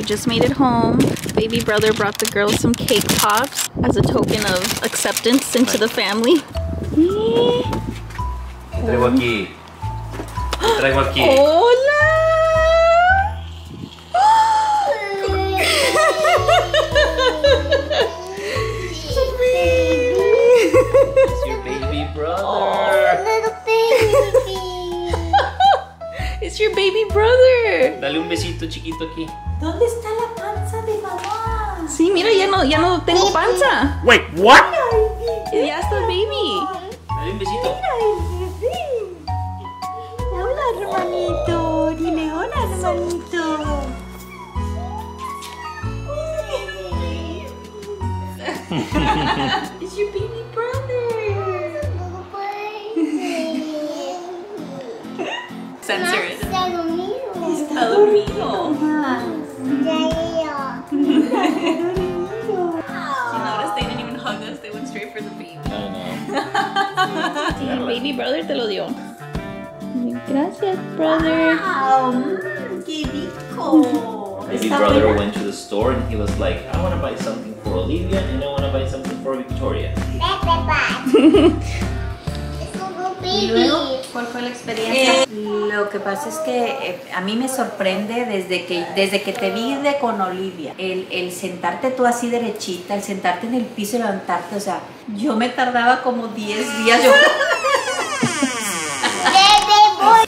We just made it home. Baby brother brought the girls some cake pops as a token of acceptance into the family. Traigo aquí. Hola! It's your baby brother. Little baby. It's your baby brother. Dale un besito chiquito aquí. ¿Dónde está la panza de mamá? Sí, mira, ya no, ya no tengo panza. Wait, what? Ya está baby. Dale un besito. Hola, hermanito. Dile hola, hermanito. It's your baby brother. Censor it. Está dormido. Está dormido. Ya, You notice they didn't even hug us, they went straight for the baby. I know. baby brother te lo dio. Gracias, brother. Wow, mm, qué rico. Baby Está brother buena. went to the store and he was like, I want to buy something for Olivia and I want to buy something for Victoria. It's a little ¿Y luego cuál fue la experiencia? lo que pasa es que eh, a mí me sorprende desde que desde que te vi de con Olivia, el, el sentarte tú así derechita, el sentarte en el piso y levantarte, o sea, yo me tardaba como 10 días. Yo...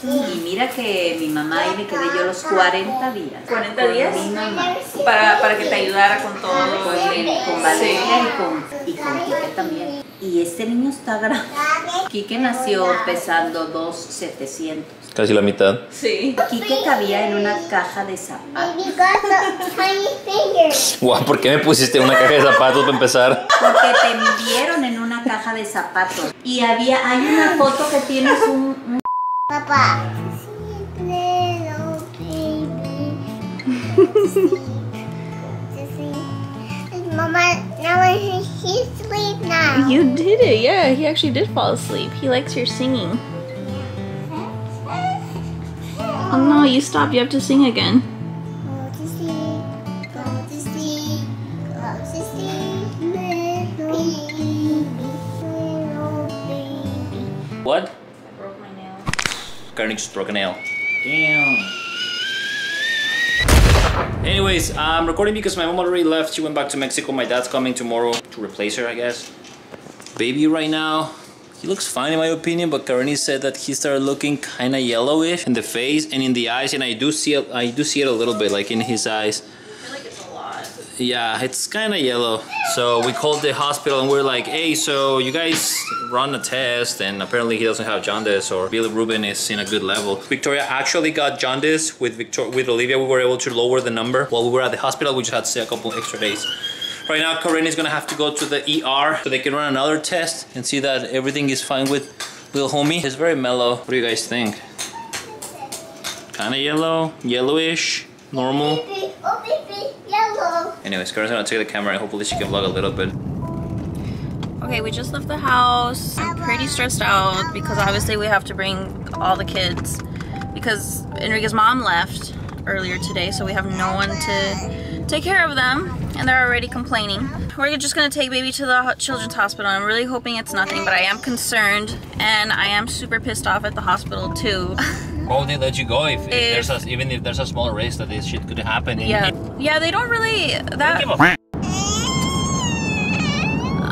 y mira que mi mamá ahí me quedé yo los 40 días. 40 Con días? Mi mamá. Para, para que te ayudara con todo. Con, el- con Valeria y con, y con también. Y este niño está grande. Quique nació pesando 2,700. Casi la mitad. Sí. Quique cabía en una caja de zapatos. Guau, ¿por qué me pusiste una caja de zapatos para empezar? Porque te midieron en una caja de zapatos. Y había, hay una foto que tienes un, un- baby. Mama, now he's asleep now. You did it, yeah. He actually did fall asleep. He likes your singing. Oh no, you stopped. You have to sing again. To sleep, to sleep, to sleep, baby, baby. What? I broke my nail. Carnage just broke a nail. Damn. Anyways, I'm recording because my mom already left. She went back to Mexico. My dad's coming tomorrow to replace her, I guess. Baby right now, he looks fine in my opinion, but Kareny said that he started looking kind of yellowish in the face and in the eyes, and I do see it. I do see it a little bit, like in his eyes. I feel like it's a lot. Yeah, it's kind of yellow. So we called the hospital and we're like, hey, so you guys run a test and apparently he doesn't have jaundice or bilirubin is in a good level. Victoria actually got jaundice with Victor with Olivia. We were able to lower the number while we were at the hospital. We just had to stay a couple extra days. Right now, Kareny is gonna have to go to the ER so they can run another test and see that everything is fine with little homie. It's very mellow. What do you guys think? Kind of yellow, yellowish, normal. Baby, oh baby, yellow. Anyways, Kareny's gonna take the camera and hopefully she can vlog a little bit. Okay, we just left the house. I'm pretty stressed out because obviously we have to bring all the kids because Enrique's mom left earlier today, so we have no one to take care of them, and they're already complaining. We're just gonna take baby to the children's hospital. I'm really hoping it's nothing, but I am concerned, and I am super pissed off at the hospital too. They let you go if, if If- there's a, even if there's a small risk that this shit could happen? yeah, yeah, they don't really that. A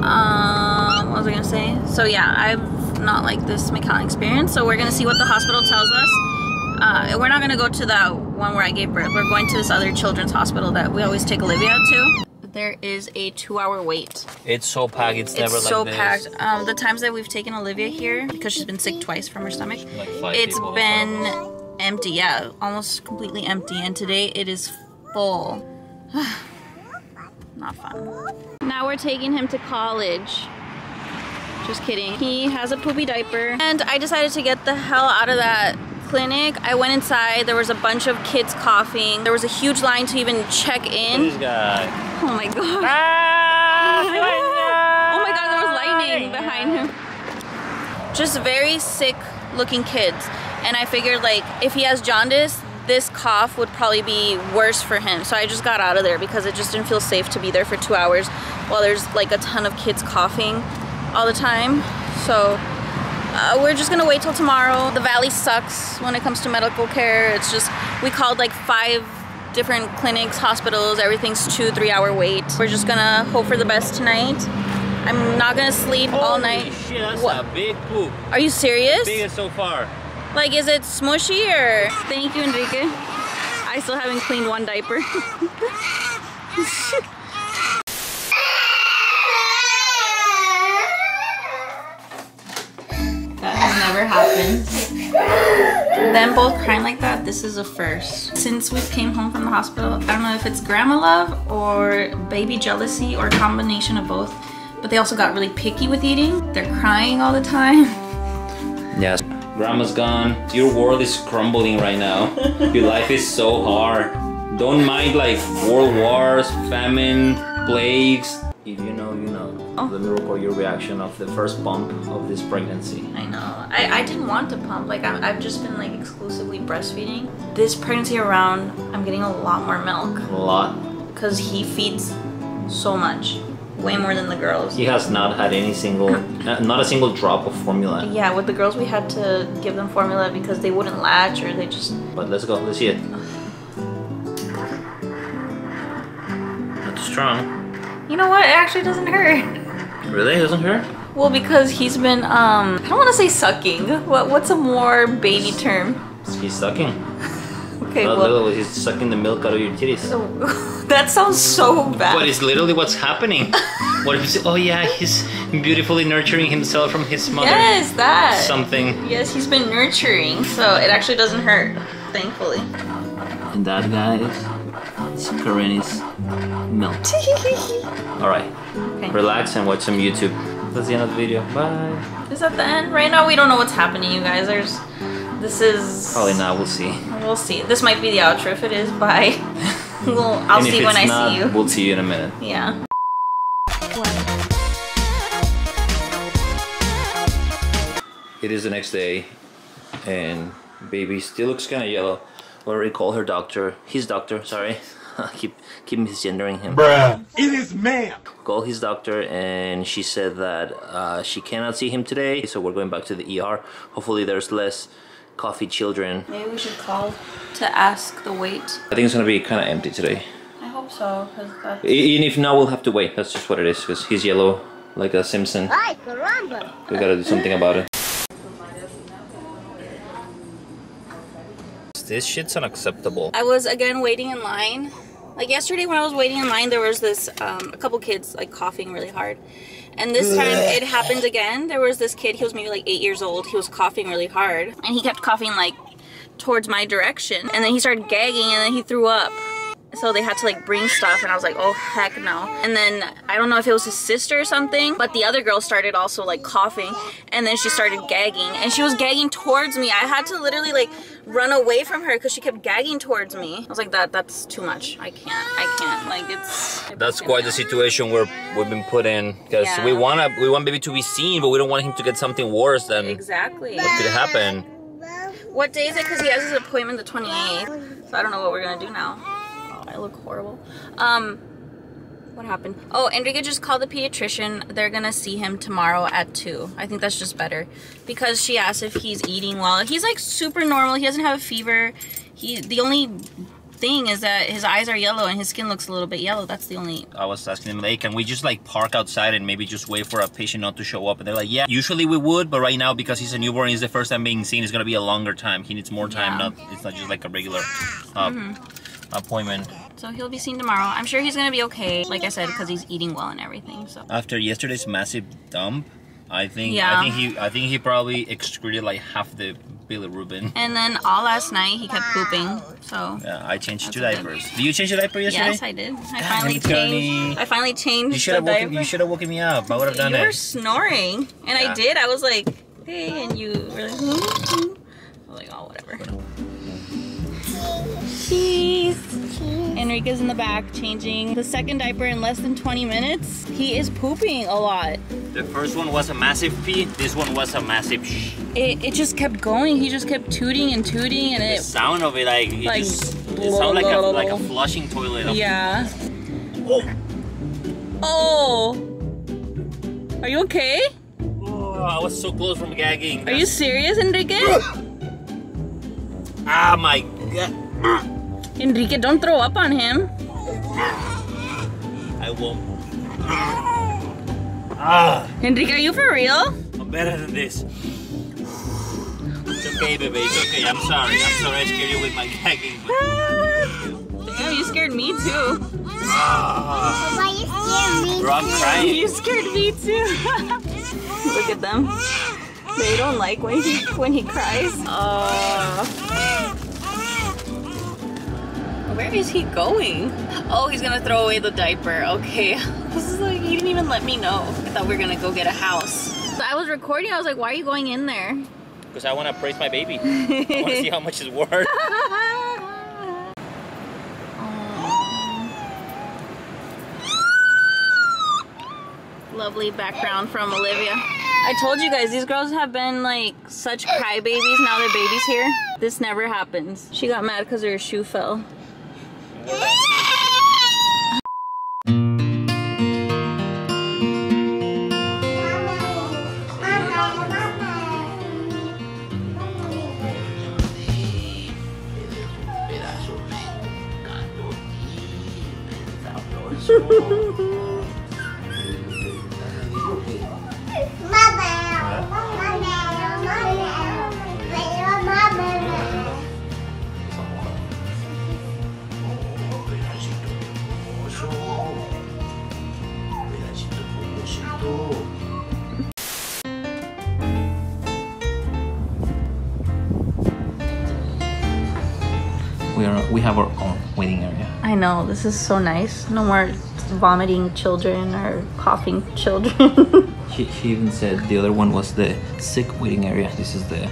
Um, what was I gonna say? So yeah, I've not liked this McAllen experience. So we're gonna see what the hospital tells us. Uh, we're not gonna go to that one where I gave birth. We're going to this other children's hospital that we always take Olivia to. There is a two-hour wait. It's so packed. It's, never it's like so this. packed. Um, the times that we've taken Olivia here because she's been sick twice from her stomach, Like five it's people. been empty. Yeah, almost completely empty. And today it is full. Not fun. Now we're taking him to college. Just kidding. He has a poopy diaper. And I decided to get the hell out of that clinic. I went inside. There was a bunch of kids coughing. There was a huge line to even check in. This guy. Oh my god. Ah, Oh my god, there was lightning behind him. Just very sick looking kids. And I figured like if he has jaundice, this cough would probably be worse for him. So I just got out of there because it just didn't feel safe to be there for two hours while there's like a ton of kids coughing all the time. So uh, we're just gonna wait till tomorrow. The valley sucks when it comes to medical care. It's just, we called like five different clinics, hospitals, everything's two, three hour wait. We're just gonna hope for the best tonight. I'm not gonna sleep all night. shit, that's What? a big poop. Are you serious? Biggest so far. Like, is it smushy or? Thank you, Enrique. I still haven't cleaned one diaper. happened. Them both crying like that, this is a first. Since we came home from the hospital, I don't know if it's grandma love or baby jealousy or a combination of both, but they also got really picky with eating. They're crying all the time. Yes. Grandma's gone. Your world is crumbling right now. Your life is so hard. Don't mind like world wars, famine, plagues. Oh. Let me record your reaction of the first pump of this pregnancy. I know. I, I didn't want to pump. Like, I'm, I've just been, like, exclusively breastfeeding. This pregnancy around, I'm getting a lot more milk. A lot. Because he feeds so much. Way more than the girls. He has not had any single, uh, not a single drop of formula. Yeah, with the girls, we had to give them formula because they wouldn't latch or they just... But let's go. Let's see it. Not too strong. You know what? It actually doesn't hurt. Really? It doesn't hurt? Well, because he's been, um... I don't want to say sucking. What What's a more baby term? He's sucking. Okay, Not well... literally, he's sucking the milk out of your titties. that sounds so bad. But it's literally what's happening. What if you say, oh yeah, he's beautifully nurturing himself from his mother? Yes, that. Something. Yes, he's been nurturing, so it actually doesn't hurt, thankfully. And that, guys, is Kareny's milk. Alright, Okay. relax and watch some YouTube. That's the end of the video. Bye. Is that the end? Right now, we don't know what's happening, you guys. There's, this is. Probably not, we'll see. We'll see. This might be the outro. If it is, bye. well, I'll see when I not, see you. We'll see you in a minute. Yeah. It is the next day, and baby still looks kind of yellow. Already called her doctor, his doctor. Sorry, keep keep misgendering him. Bruh. It is ma'am. Call his doctor, and she said that uh, she cannot see him today, so we're going back to the ER. Hopefully, there's less coffee children. Maybe we should call to ask the wait. I think it's gonna be kind of empty today. I hope so, because that's. Even if not, we'll have to wait. That's just what it is, because he's yellow like a Simpson. Ay, caramba. We gotta do something about it. This shit's unacceptable. I was again waiting in line. Like yesterday when I was waiting in line, there was this um, a couple kids like coughing really hard, and this time it happened again. There was this kid. He was maybe like eight years old. He was coughing really hard, and he kept coughing like towards my direction, and then he started gagging, and then he threw up. So they had to like bring stuff, and I was like, oh heck no. And then I don't know if it was his sister or something, but the other girl started also like coughing, and then she started gagging, and she was gagging towards me. I had to literally like run away from her because she kept gagging towards me. I was like, that that's too much. I can't. I can't. Like it's. That's quite the situation we're we've been put in because Yeah. we wanna we want baby to be seen, but we don't want him to get something worse than Exactly. what could happen. What day is it? Because he has his appointment the 28th. So I don't know what we're gonna do now. Oh, I look horrible. Um, what happened? Oh, Enrique just called the pediatrician. They're gonna see him tomorrow at two. I think that's just better because she asked if he's eating well. He's like super normal. He doesn't have a fever. He the only thing is that his eyes are yellow and his skin looks a little bit yellow. That's the only. I was asking them, hey, can we just like park outside and maybe just wait for a patient not to show up? And they're like, yeah, usually we would, but right now because he's a newborn, he's the first time being seen, it's gonna be a longer time. He needs more time. Yeah. Not it's not just like a regular uh, appointment. So he'll be seen tomorrow. I'm sure he's gonna be okay. Like I said, because he's eating well and everything. So. After yesterday's massive dump, I think Yeah. I think he I think he probably excreted like half the bilirubin. And then all last night he kept pooping. So Yeah, I changed two diapers. Did you change the diaper yesterday? yes, I did. I Damn finally changed. I finally changed You should have woken. diaper. You should have woken me up. I would have done you were snoring, and Yeah. I did. I was like, "Hey," and you were like, "Hmm?" I was like, "Oh, whatever." Cheese. Enrique's in the back changing the second diaper in less than 20 minutes. He is pooping a lot. The first one was a massive pee. This one was a massive shh. It, it just kept going. He just kept tooting and tooting and The it, sound of it, like, it Like, just it sounded like a like a flushing toilet. yeah. Oh, Oh. Are you okay? oh, I was so close from gagging. Are you serious, Enrique? Ah, my god. Enrique, don't throw up on him. I won't. Ah, Enrique, are you for real? I'm better than this. It's okay, baby. It's okay. I'm sorry. I'm sorry I scared you with my gagging. But, Damn, you scared me too. ah, Why you scared me? bro, I'm crying. You scared me too. Look at them. They don't like when he when he cries. Uh, where is he going? Oh, he's gonna throw away the diaper. Okay. This is like he didn't even let me know. I thought we were gonna go get a house. So I was recording. I was like, why are you going in there? Because I want to praise my baby. I want to see how much it's worth. Lovely background from Olivia. I told you guys, these girls have been like such crybabies. Now their baby's here. This never happens. She got mad because her shoe fell. Pedaço bem, canto e pensador know, this is so nice. No more vomiting children or coughing children. He, he even said the other one was the sick waiting area. This is the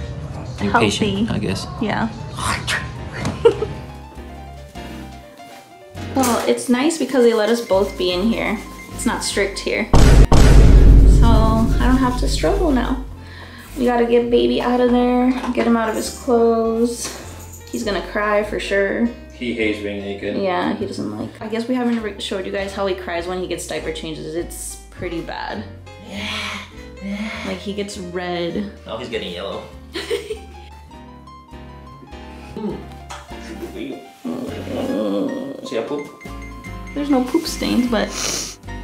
new Healthy. patient, I guess. yeah. well, it's nice because they let us both be in here. It's not strict here. So I don't have to struggle now. We gotta get baby out of there, get him out of his clothes. He's gonna cry for sure. He hates being naked. Yeah, he doesn't like. I guess we haven't re- showed you guys how he cries when he gets diaper changes. It's pretty bad. Like he gets red. Now he's getting yellow. See a poop? There's no poop stains, but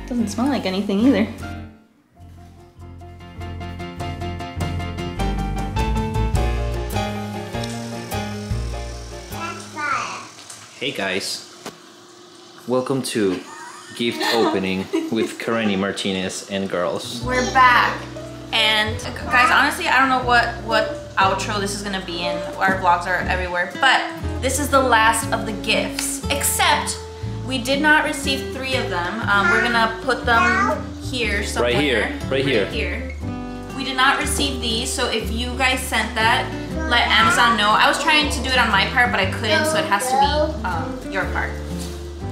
doesn't smell like anything either. Hey guys, welcome to gift opening with Kareny Martinez and girls. We're back, and guys, honestly, I don't know what what outro this is gonna be in. Our vlogs are everywhere, but this is the last of the gifts. Except we did not receive three of them. Um, we're gonna put them here somewhere. Right here, right here. here. We did not receive these, so if you guys sent that, let Amazon know. I was trying to do it on my part, but I couldn't, so it has to be um, your part.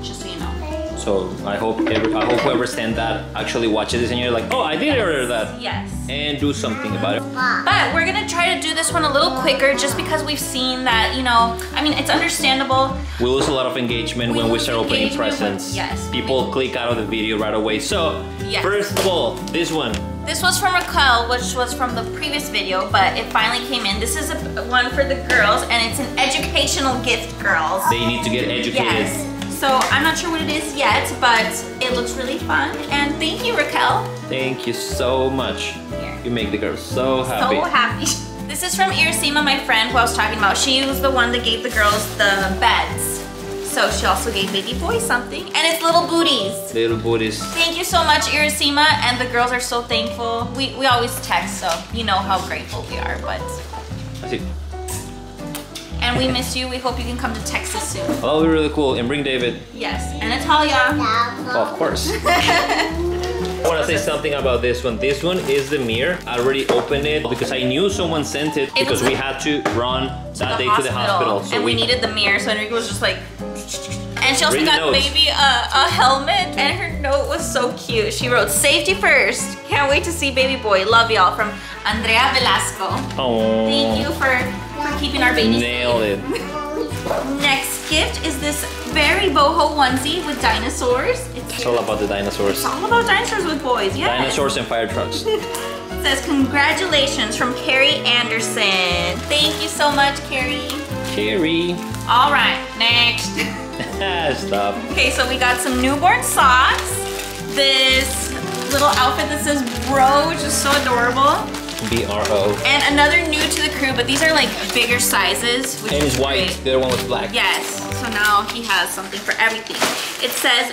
Just so you know. So I hope every, I hope whoever sent that actually watches this and you're like, oh, I did order that, Yes. and do something about it. But we're gonna try to do this one a little quicker just because we've seen that, you know, I mean, it's understandable. We lose a lot of engagement We when we start opening when- presents. yes. People click out of the video right away. So Yes. first of all, this one. This was from Raquel, which was from the previous video, but it finally came in. This is a, one for the girls, and it's an educational gift, girls. They need to get educated. Yes. So I'm not sure what it is yet, but it looks really fun. And thank you, Raquel. Thank you so much. Here. You make the girls so happy. So happy. This is from Irasima, my friend who I was talking about. She was the one that gave the girls the beds. So she also gave baby boy something, and it's little booties. Little booties. Thank you so much, Irasima, and the girls are so thankful. We, we always text, so you know how grateful we are, but... That's it. And we miss you. We hope you can come to Texas soon. Oh, that'll be really cool. And bring David. Yes, and Natalia. Well, of course. I want to say something about this one. This one is the mirror. I already opened it because I knew someone sent it because we had to run that day to the hospital. So and we, we needed the mirror, so Enrique was just like... And she also Read got notes. baby a, a helmet, and her note was so cute. She wrote, "Safety first. Can't wait to see baby boy. Love y'all." From Andrea Velasco. Oh. Thank you for, for keeping our babies Nailed it. Next gift is this very boho onesie with dinosaurs. It's, It's all about the dinosaurs. it's all about dinosaurs with boys. Yeah. Dinosaurs and fire trucks. It says congratulations from Carrie Anderson. Thank you so much, Carrie. Carrie. All right, next. Stop. Okay, so we got some newborn socks. This little outfit that says bro, which is so adorable. B-R-O. And another new to the crew, but these are like bigger sizes. Which And is white. great. The other one was black. Yes, so now he has something for everything. It says,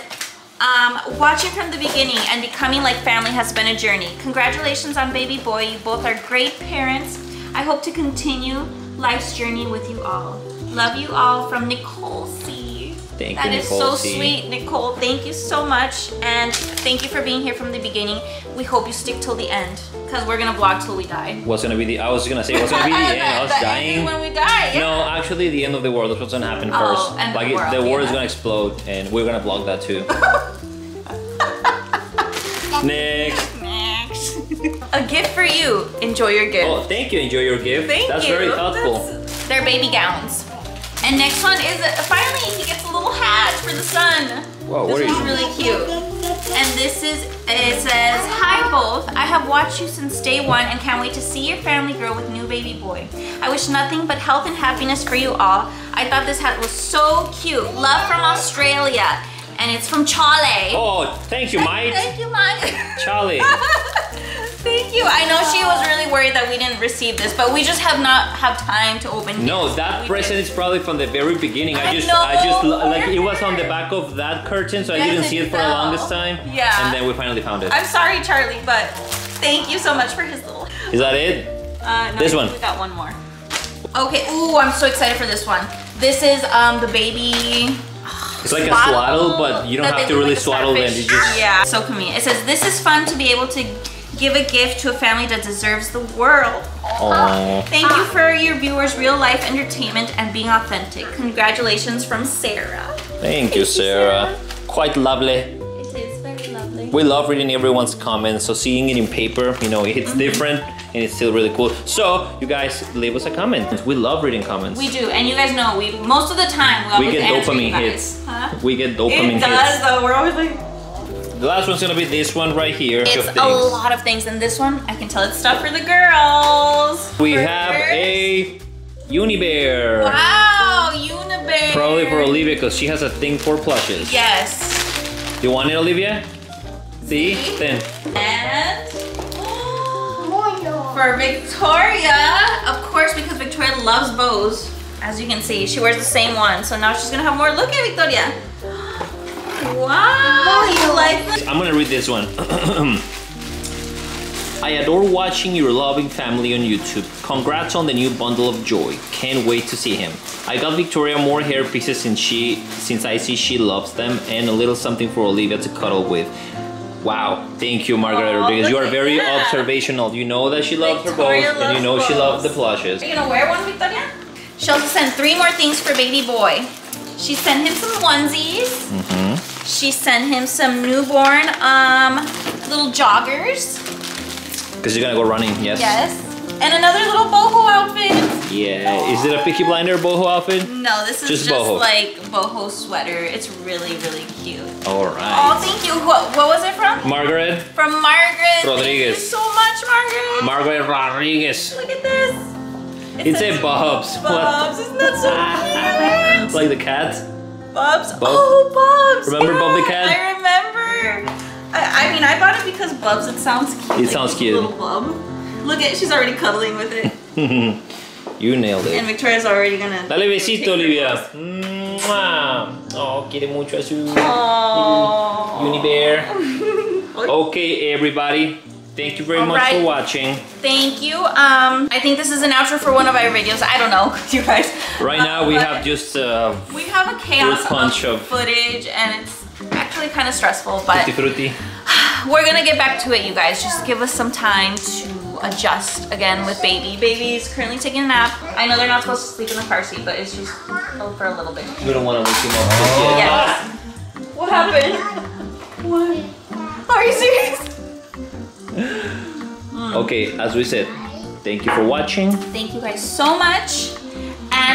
um, watching from the beginning and becoming like family has been a journey. Congratulations on baby boy. You both are great parents. I hope to continue life's journey with you all. Love you all from Nicole C. Thank That you, is so C. sweet, Nicole. Thank you so much. And thank you for being here from the beginning. We hope you stick till the end because we're going to vlog till we die. What's gonna be the? I was gonna say what's gonna be the end. Us The dying. when we die. Yeah. No, actually, the end of the world. That's what's gonna happen Oh, first. end like the world, the world is gonna explode, and we're gonna vlog that too. Next. Next. a gift for you. Enjoy your gift. Oh, thank you. Enjoy your gift. Thank That's you. very thoughtful. That's- They're baby gowns. And next one is uh, finally he gets a little hat for the sun. Whoa, what this are you? really cute. And this is it says, Hi both. I have watched you since day one and can't wait to see your family grow with new baby boy. I wish nothing but health and happiness for you all. I thought this hat was so cute. Love from Australia. And it's from Charlie. Oh, thank you, Mike. Thank you, Mike. Charlie. Thank you. I know she was really worried that we didn't receive this, but we just have not have time to open. No, that present did. is probably from the very beginning. I I just, know, I just like it was on the back of that curtain, so I didn't see it for the longest time. Yeah. And then we finally found it. I'm sorry, Charlie, but thank you so much for his little. Is that it? Uh, no, This one. We got one more. Okay. Ooh, I'm so excited for this one. This is um the baby. It's like a swaddle, but you don't have to really like swaddle them. You just Yeah, so convenient. It says this is fun to be able to give a gift to a family that deserves the world. Aw. Thank you ah. for your viewers' real life entertainment and being authentic. Congratulations from Sarah. Thank you, Sarah. Quite lovely. It is very lovely. We love reading everyone's comments, so seeing it in paper, you know, it's mm-hmm. different and it's still really cool. So, you guys leave us a comment. We love reading comments. We do, and you guys know we most of the time we, We get dopamine hits. Huh? We get dopamine hits. It does hits. though. We're always like The last one's gonna be this one right here. it's a lot of things, and this one I can tell it's stuff for the girls. We For have girls. a Unibear. wow Unibear. Probably for Olivia because she has a thing for plushes. Yes, You want it, Olivia? See? See? Then. and Mono. for Victoria, of course, because Victoria loves bows. As you can see, she wears the same one, so now she's gonna have more. Look at Victoria. Wow, you like this? I'm gonna read this one. I adore watching your loving family on YouTube. Congrats on the new bundle of joy. Can't wait to see him. I got Victoria more hair pieces since she since I see she loves them and a little something for Olivia to cuddle with. Wow, thank you, Margaret Aw, Rodriguez. You are very that. observational. You know that she loves her Victoria bows, and you know loves she loves the plushes. Are you gonna wear one, Victoria? She also sent three more things for baby boy. She sent him some onesies. Mm-hmm. She sent him some newborn um little joggers. Because you're gonna go running, yes? Yes. And another little boho outfit. Yeah. Is it a Peaky Blinder boho outfit? No, this is Just just, boho. like boho sweater. It's really, really cute. All Oh, right. thank you. What, what was it from? Margaret From Margaret. Rodriguez. Thank you so much, Margaret. Margaret Rodriguez. Look at this. It says said Bubs. What? Bubs. Isn't that so cute? like the cat? Bubs. Bub? Oh, Bubs. Remember Bub the cat? I remember. I, I mean, I bought it because Bubs. It sounds cute. It sounds cute. Little Bub. Look at, she's already cuddling with it, you nailed it. and. Victoria's already gonna. Dale besito, Olivia. Mwah. Oh, quiere mucho a su Aww. Unibear. Okay, everybody. Thank you very All much for watching. Thank you. Um, I think this is an outro for one of our videos. I don't know, you guys. Right now we have just uh, we have a chaos punch of, of footage and it's actually kind of stressful, but fruity, fruity. we're gonna get back to it, you guys. Just give us some time to adjust again with baby. Baby's currently taking a nap. I know they're not supposed to sleep in the car seat, but it's just for a little bit. We don't want to wake him up. Oh. Yes. What happened? what? Are you serious? Okay, as we said, thank you for watching. Thank you guys so much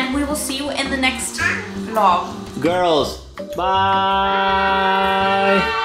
and we will see you in the next vlog. Girls, bye. bye.